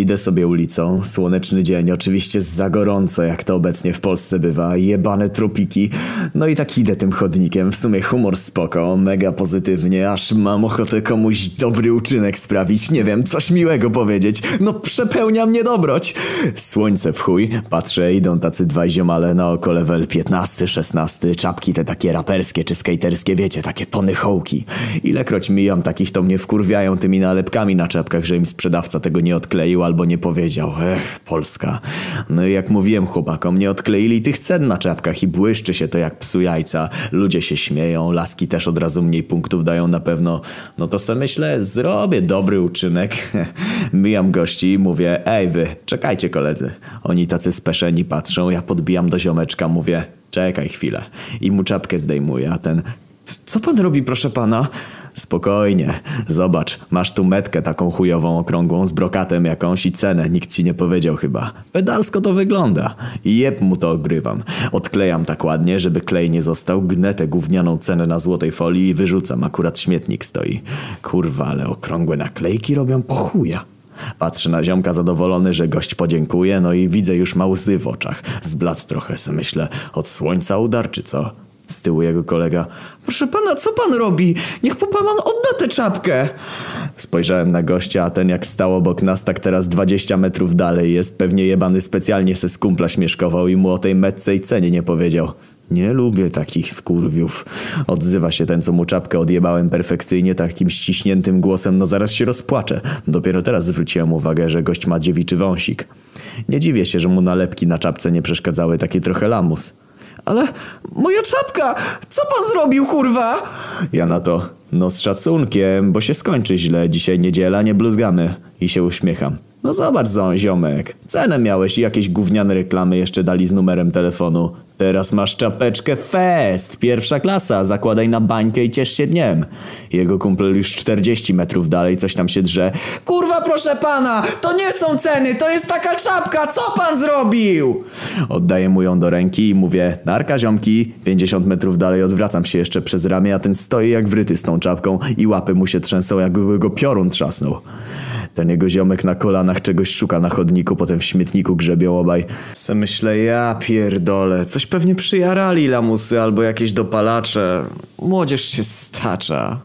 Idę sobie ulicą, słoneczny dzień, oczywiście za gorąco, jak to obecnie w Polsce bywa, jebane tropiki. No i tak idę tym chodnikiem, w sumie humor spoko, mega pozytywnie, aż mam ochotę komuś dobry uczynek sprawić, nie wiem, coś miłego powiedzieć. No przepełnia mnie dobroć. Słońce w chuj, patrzę, idą tacy dwaj ziomale na oko level 15, 16, czapki te takie raperskie czy skaterskie, wiecie, takie tony hołki. Ilekroć mijam takich, to mnie wkurwiają tymi nalepkami na czapkach, że im sprzedawca tego nie odkleił albo nie powiedział. Ech, Polska. No jak mówiłem chłopakom, nie odkleili tych cen na czapkach i błyszczy się to jak psu jajca. Ludzie się śmieją, laski też od razu mniej punktów dają na pewno. No to se myślę, zrobię dobry uczynek. Mijam gości i mówię, ej wy, czekajcie koledzy. Oni tacy speszeni patrzą, ja podbijam do ziomeczka, mówię, czekaj chwilę. I mu czapkę zdejmuję, a ten, co pan robi proszę pana? Spokojnie, zobacz, masz tu metkę taką chujową okrągłą z brokatem jakąś i cenę, nikt ci nie powiedział chyba. Pedalsko to wygląda. I jeb mu to ogrywam. Odklejam tak ładnie, żeby klej nie został, gnę tę gównianą cenę na złotej folii i wyrzucam, akurat śmietnik stoi. Kurwa, ale okrągłe naklejki robią po chuja. Patrzę na ziomka zadowolony, że gość podziękuje, no i widzę już ma łzy w oczach. Zbladł trochę, se myślę, od słońca udar czy co? Z tyłu jego kolega. Proszę pana, co pan robi? Niech pan odda tę czapkę. Spojrzałem na gościa, a ten jak stał obok nas, tak teraz 20 metrów dalej jest. Pewnie jebany specjalnie se z kumpla śmieszkował i mu o tej metce i cenie nie powiedział. Nie lubię takich skurwiów. Odzywa się ten, co mu czapkę odjebałem perfekcyjnie, takim ściśniętym głosem, no zaraz się rozpłaczę. Dopiero teraz zwróciłem uwagę, że gość ma dziewiczy wąsik. Nie dziwię się, że mu nalepki na czapce nie przeszkadzały, taki trochę lamus. Ale moja czapka! Co pan zrobił, kurwa? Ja na to, no z szacunkiem, bo się skończy źle, dzisiaj niedziela, nie bluzgamy. I się uśmiecham. No zobacz, ziomek, cenę miałeś i jakieś gówniane reklamy jeszcze dali z numerem telefonu. Teraz masz czapeczkę fest, pierwsza klasa, zakładaj na bańkę i ciesz się dniem. Jego kumpel już 40 metrów dalej coś tam się drze. Kurwa, proszę pana, to nie są ceny, to jest taka czapka, co pan zrobił? Oddaję mu ją do ręki i mówię, narka ziomki, 50 metrów dalej odwracam się jeszcze przez ramię, a ten stoi jak wryty z tą czapką i łapy mu się trzęsą, jakby go piorun trzasnął. Ten jego ziomek na kolanach czegoś szuka na chodniku, potem w śmietniku grzebią obaj. Se myślę, ja pierdolę, coś pewnie przyjarali lamusy albo jakieś dopalacze. Młodzież się stacza.